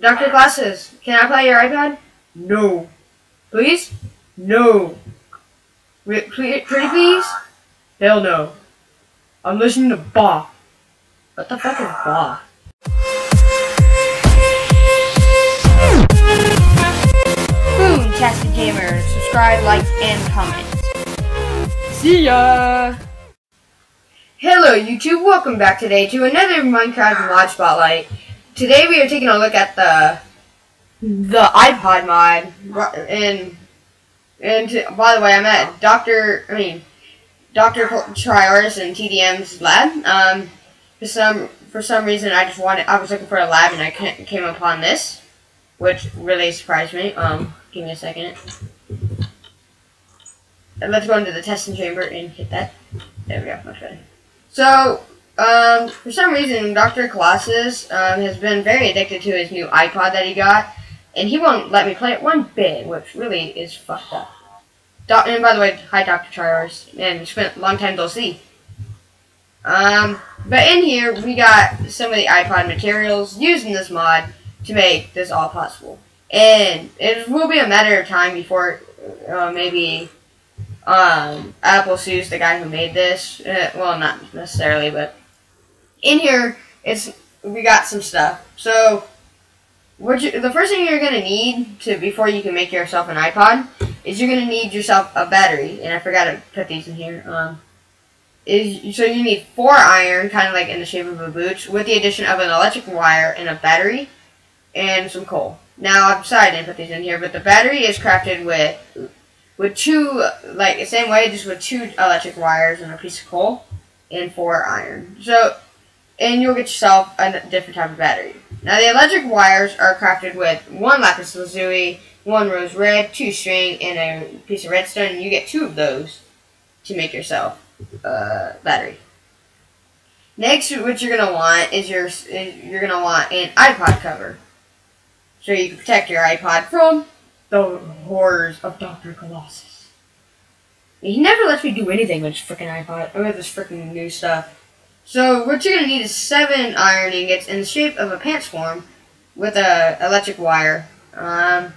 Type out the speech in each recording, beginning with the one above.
Dr. Glasses, can I play your iPod? No. Please? No. Re- pretty please? Hell no. I'm listening to Ba. What the fuck is Ba? Boom-Tastic Gamer. Subscribe, like, and comment. See ya! Hello YouTube, welcome back today to another Minecraft mod spotlight. Today we are taking a look at the the iPod mod, and and to, by the way, I'm at Doctor, I mean Doctor Triars and TDM's lab. Um, for some for some reason, I just wanted, I was looking for a lab, and I came upon this, which really surprised me. Um, give me a second. And let's go into the testing chamber and hit that. There we go, much better. So, um, for some reason, Dr. Colossus um, has been very addicted to his new iPod that he got, and he won't let me play it one bit, which really is fucked up. Do and by the way, hi Dr. Triars, and we spent a long time to see. Um, but in here, we got some of the iPod materials used in this mod to make this all possible. And it will be a matter of time before uh, maybe um, Apple sues the guy who made this. Uh, well, not necessarily, but in here, it's we got some stuff. So, what you, the first thing you're gonna need to before you can make yourself an iPod is you're gonna need yourself a battery. And I forgot to put these in here. Um, is so you need four iron, kind of like in the shape of a boot, with the addition of an electric wire and a battery, and some coal. Now, I'm sorry I didn't put these in here, but the battery is crafted with with two, like the same way, just with two electric wires and a piece of coal and four iron. So, and you'll get yourself a different type of battery. Now, the electric wires are crafted with one lapis lazuli, one rose red, two string, and a piece of redstone. And you get two of those to make yourself a battery. Next, what you're gonna want is your you're gonna want an iPod cover, so you can protect your iPod from the horrors of Dr. Colossus. He never lets me do anything with his freaking iPod, or with his freaking new stuff. So what you're gonna need is seven iron ingots in the shape of a pants form with a electric wire. Um,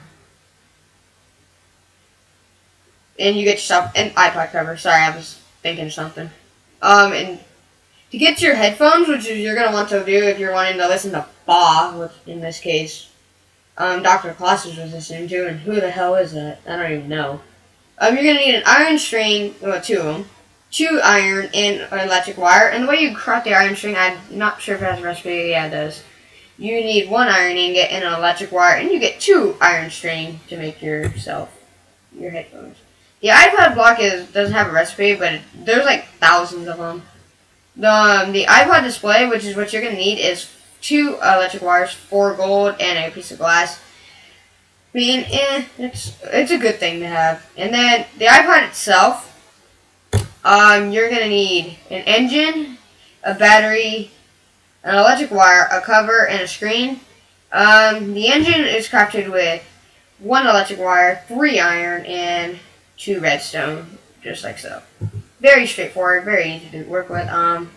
and you get yourself an iPod cover. Sorry, I was thinking something. Um, and to get your headphones, which is you're gonna want to do if you're wanting to listen to Ba, which in this case um, Dr. Colossus was listening to, and who the hell is that? I don't even know. Um, you're gonna need an iron string, well, two of them, two iron and an electric wire. And the way you craft the iron string, I'm not sure if it has a recipe. Yeah, it does. You need one iron ingot and an electric wire, and you get two iron string to make yourself your headphones. The iPod block is doesn't have a recipe, but it, there's like thousands of them. The um, the iPod display, which is what you're gonna need, is two electric wires, four gold, and a piece of glass. I mean, eh, it's it's a good thing to have. And then the iPod itself, um, you're gonna need an engine, a battery, an electric wire, a cover, and a screen. Um, the engine is crafted with one electric wire, three iron, and two redstone, just like so. Very straightforward, very easy to work with. Um,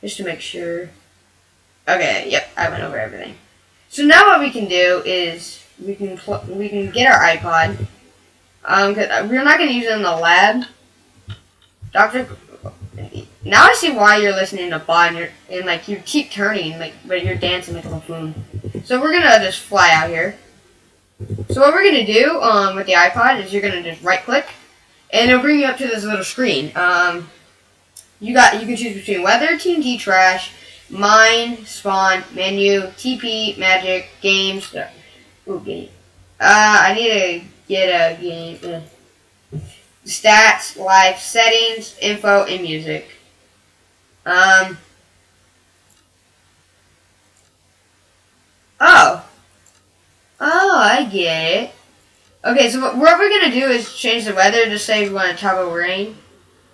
just to make sure. Okay, yep, I went over everything. So now what we can do is we can we can get our iPod. Um, cause we're not gonna use it in the lab. Doctor, now I see why you're listening to and, you're, and like you keep turning like but you're dancing like a buffoon. So we're gonna just fly out here. So what we're gonna do um with the iPod is you're gonna just right click, and it'll bring you up to this little screen. Um, you got you can choose between weather, TNT, trash Mine, spawn, menu, TP, magic, games. Ooh, game. Uh, I need to get a game. Uh, stats, life, settings, info, and music. Um. Oh. Oh, I get it. Okay, so what we're going to do is change the weather to say we want to toggle rain.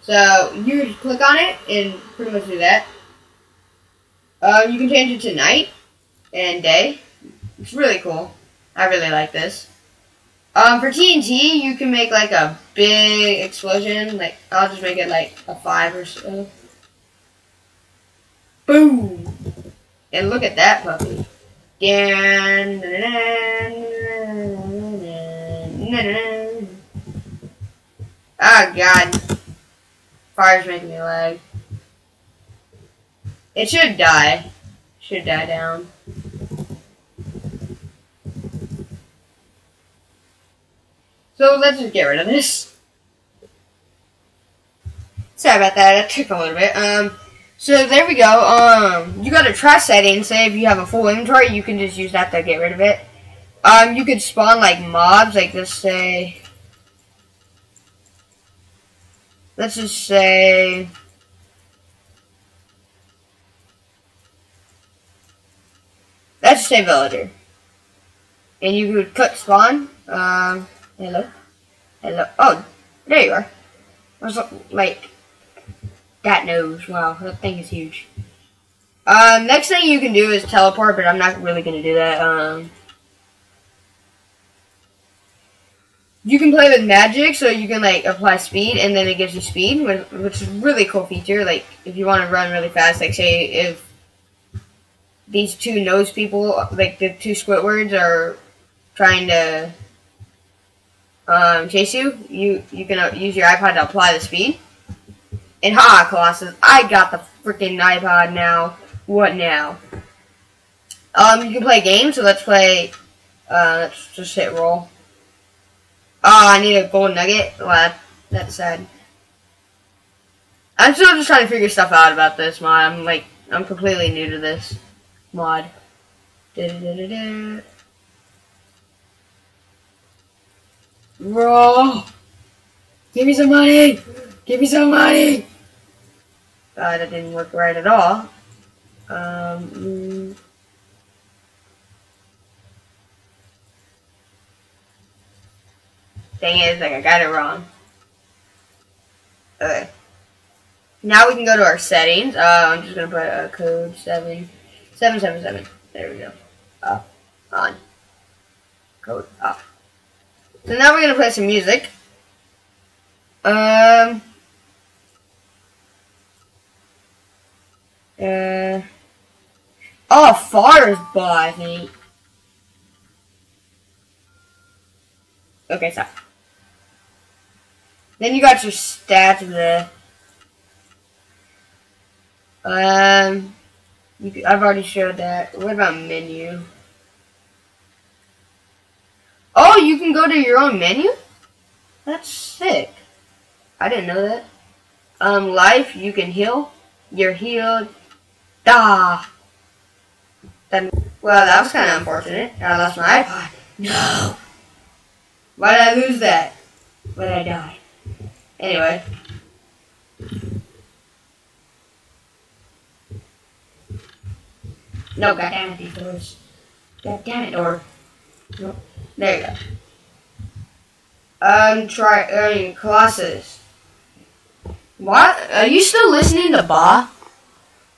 So, you click on it and pretty much do that. Um, you can change it to night and day. It's really cool. I really like this. Um, for TNT, you can make like a big explosion. Like, I'll just make it like a five or so. Boom! And look at that puppy. Oh god. Fire's making me lag. It should die. Should die down. So let's just get rid of this. Sorry about that, that took a little bit. Um, so there we go. Um, you got a trust setting. Say if you have a full inventory, you can just use that to get rid of it. Um, you could spawn like mobs, like let's say, let's just say, let's say villager, and you could click spawn. Um, hello, hello. Oh, there you are. Was like, that nose. Wow, that thing is huge. Um, next thing you can do is teleport, but I'm not really gonna do that. Um. You can play with magic, so you can like apply speed, and then it gives you speed, which is really cool feature. Like if you want to run really fast, like say if these two nose people, like the two Squidwards, are trying to um, chase you, you can uh, use your iPod to apply the speed. And ha, Colossus, I got the freaking iPod now. What now? Um, you can play games, so let's play. Uh, let's just hit roll. Oh, I need a gold nugget? Well, that, that's sad. I'm still just trying to figure stuff out about this mod. I'm like, I'm completely new to this mod. Da -da -da Bro! Give me some money! Give me some money! Uh, that didn't work right at all. Um, mm. Thing is, like, I got it wrong. Okay. Now we can go to our settings. Uh, I'm just gonna put a code 7, 777. There we go. Off. On. Code off. So now we're gonna play some music. Um. Uh. Oh, I think. Okay, stop. Then you got your stats there. Um, you, I've already showed that. What about menu? Oh, you can go to your own menu? That's sick. I didn't know that. Um, life, you can heal. You're healed. Da. Then, well, that was kind of unfortunate. I lost my iPod. No. Why did I lose that? Why did I die? Anyway. No, goddammit, these doors. Goddammit, door. Nope. There you go. Um, try, mean, Colossus. What? Are you still listening to Ba?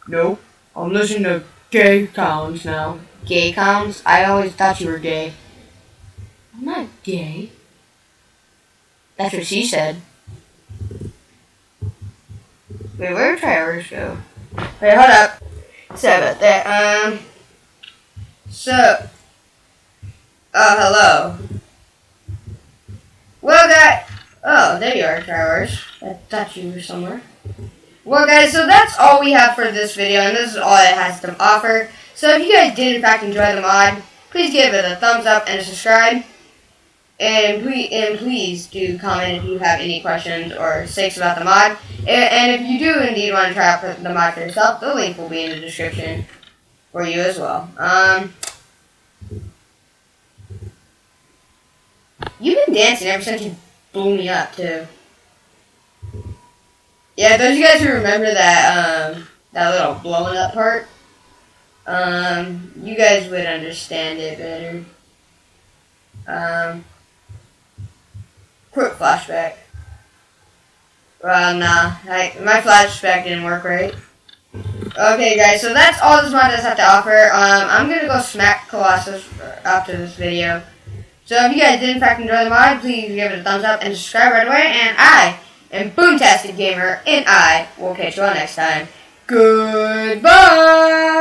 No, I'm listening to gay clowns now. Gay clowns? I always thought you were gay. I'm not gay. That's what she said. Wait, where did Travis go? Wait, hold up. Sorry about that. Um, so, uh, hello. Well, guys, oh, there you are, Travis. I thought you were somewhere. Well, guys, so that's all we have for this video, and this is all it has to offer. So if you guys did, in fact, enjoy the mod, please give it a thumbs up and subscribe. And please, and please do comment if you have any questions or sakes about the mod. And, and if you do indeed want to try out the mod for yourself, the link will be in the description for you as well. Um, you've been dancing ever since you blew me up, too. Yeah, those you guys who remember that, um, that little blowing up part, um, you guys would understand it better. Um, quick flashback. Well, nah, I, my flashback didn't work right. Okay, guys, so that's all this mod does have to offer. Um, I'm gonna go smack Colossus after this video. So if you guys did in fact enjoy the mod, please give it a thumbs up and subscribe right away. And I am Boomtastic Gamer, and I will catch you all next time. Goodbye!